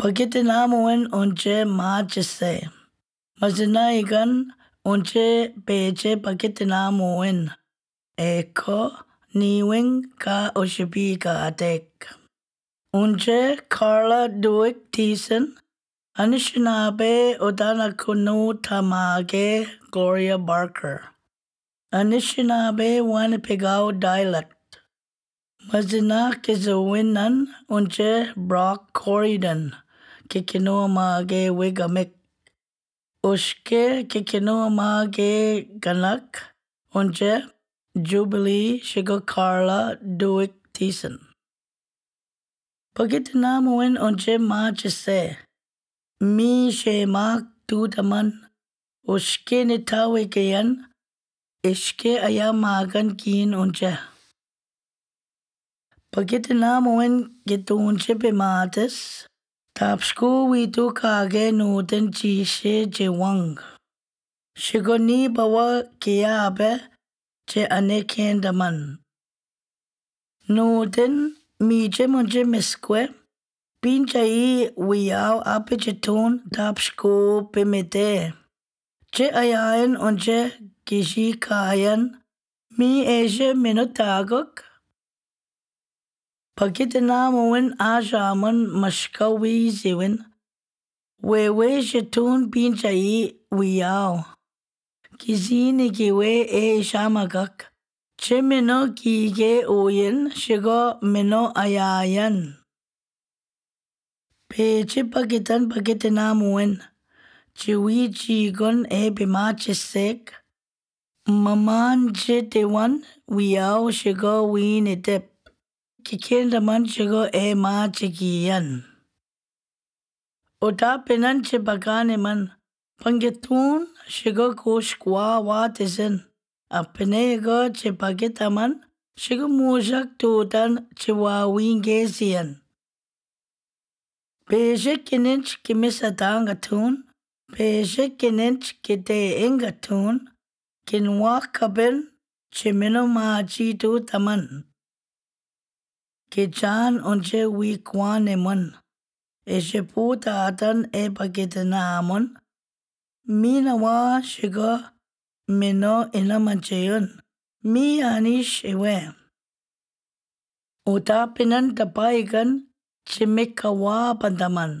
Pagkatinamuin unche machise. Mazinaigan unche peche pagkatinamuin. Eko niwing ka oshipi ka atek. Unche Carla Duick Thiessen. Anishinaabe Odanakunu Tamage Gloria Barker. Anishinaabe Winnipegao dialect. Mazina Kizawinan Unche Brock Corridon. Kikinoa Mage Wigamik. Ushke Kikinoa Mage Ganak. Unche Jubilee Shigo Carla Duick Thiessen. Pagitinamuin unche machise. Mi shemak tutaman. Ushke nitawe kayan. Ishke ayamagan kin unche. Pagitinamuin gitunche pimatis. Tapsku witu kage nuten chishe jewang. Shigoni bawa kiabe che aneken daman. Nuten miche munche miskwe. Pinchai wiyao apichetun tapsku pimite. Che ayayan unche kishi kayan. Mi eshe pakete namen ajaman mashkawi zewen wewe shetun pinchai wiyao. Kizini kiwe e shamakak chemeno kige oyen shigo meno ayayan. Peche pakitan pakete namen chiwi chigon e bima chesek maman chetewan wiyao shigo winetep Kikindaman shigo e ma chikiyan. Ota pinan chipakane man. Pangetun shigo kushkwa watisin. Apinego chipakitaman. Shigo mushak tutan chiwawingesian. Peje kinich kimisatangatun. Peje kinich kite ingatun. Kinwakabin que chan onche wi kwan emon. Eshe puta atan e paketena amon. Mina wa shigo meno ena mancheyon. Mi anish ewe. Utapinan tapaikan chimikawa pantaman.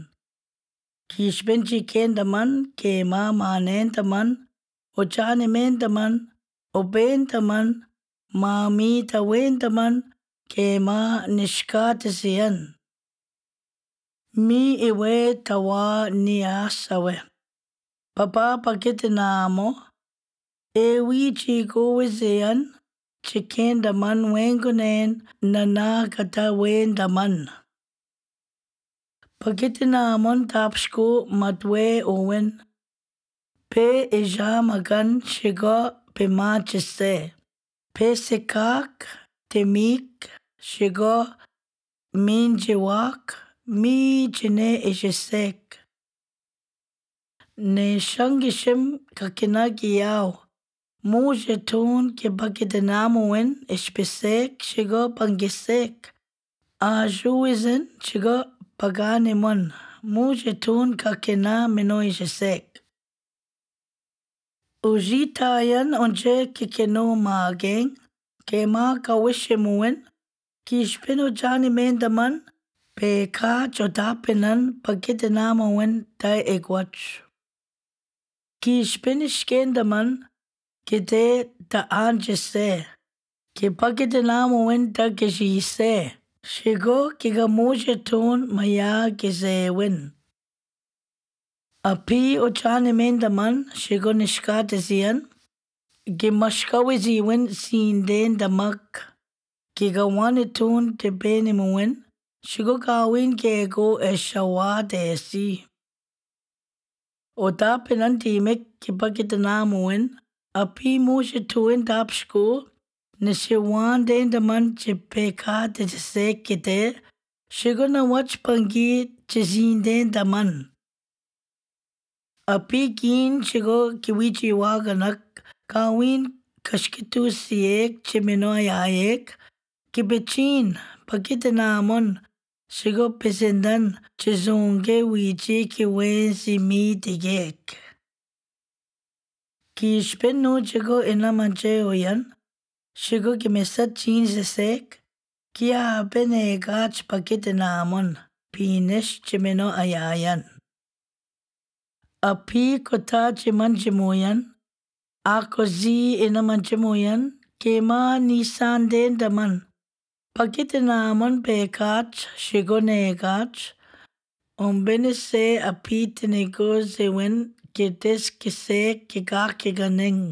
Kishpen chiken taman kema manen taman. Ochan emen taman. Open taman. Mami tawen taman. kema nishkat zian. Mi iwe tawa niya sawe. Papa pakit namo. Ewi chiko wizean. Chicken daman wengunen nana kata wen daman. Pakit namon tapsko matwe owen. Pe eja magan shiga pema chiste. Pe sekak temik Chegó Minjiwak, Mijine Ijesek. Ne Shangishim Kakinagiao. Mujetun isen Ishbisek Chegó Pangisek. Ajuizen Chegó Paganimun. Mujetun Kakina Minoijesek. Ujitayan unje kikeno mageng kema kawishimuin Kishpino jani mendaman. Peka chotapinan pagitinamuin tai egwach. Kishpinish kendaman. Kite ta anjese. Kipagitinamuin ta kishise. Shigo kigamujetun maya gizewin. Api ochane mendaman shigo nishkatisiyan. Gimashkawiziwin sinden damak. Gigawanitun tibenimuwin. Shigo kawin kego eshawa desi. Ota pinantimik kipagitinamuwin. Api mushituin tapshko. Nishiwan den daman chipeka tijise kite. Shigo na wach pangi chizinden daman. Api kin shigo kiwichi waganak. Kawin kashkitu siek chimino ayayek. Kibichin pakitinamon Shigo pesendan chizonge wichi ki wen mi tigek. Ki spen no chigo ina manche oyan. Shigo ki mesat chin se sek. Ki a pene gach pakete na. Pinesh chimeno ayayan. Api kota chiman chimoyan. Ako zi ina manchimoyan. Kema nisan den daman. pakitinamun pekach xikonekach ombeni se api tineko sewen ketes kise kekak kekaneng.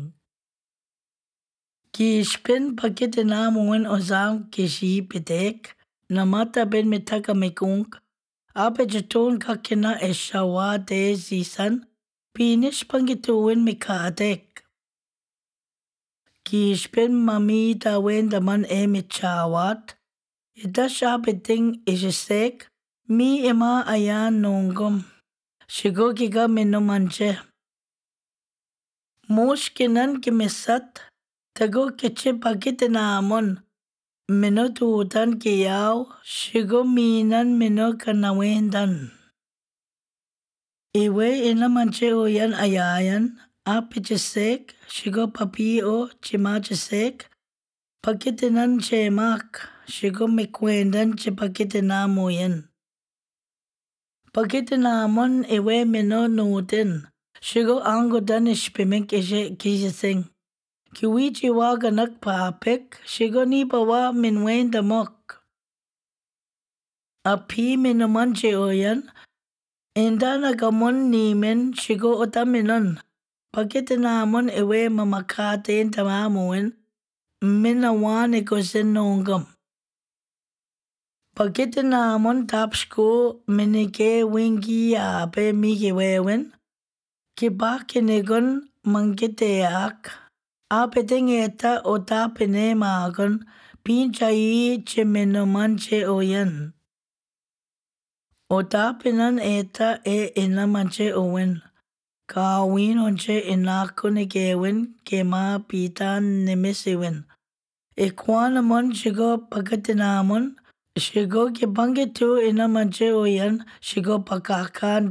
Kishpin pakitinamun ozam kishi pitek namata ben mitaka mikunk apejitun kakina eshawa te zisan pinish pangituin mikatek. ki spen mami da wen da man e mi chawat. I e da sha e mi ema aya nongom. Shigo ki ga me no manje. Mosh ki nan ki me sat, da go ki che pakit na amon. Meno tuutan ki yao, shigo mi nan meno kanawendan. Iwe e ina manche o ayayan, apichisek, xigopapio, chimachisek, pakitinan chemak, xigomikwendan chipakitinamuyen. Pakitinamon iwe mino shigo xigo angudan ishpimek ishe kishising. Kiwichi wa ganak paapik, xigo nipa wa minwen damok. Api minuman cheoyan, indana gamon nimen xigo otaminon. Pakete nā mon e we ma kā te enta ma mena wāne ko sen ngam. Nā mon tāpsko mene ke wengi a pe mi ke wewen, ke pā ne ak, a pe te ngeta o tā pene ma akon, pincha i che meno manche o yan. O tā penan eta e ena manche o wen. kawin onche inako ne gewin kema pita neme sewin. Ikwan e amon shigo pagatinamon, shigo kibangitu ina manche oyan shigo pakakaan.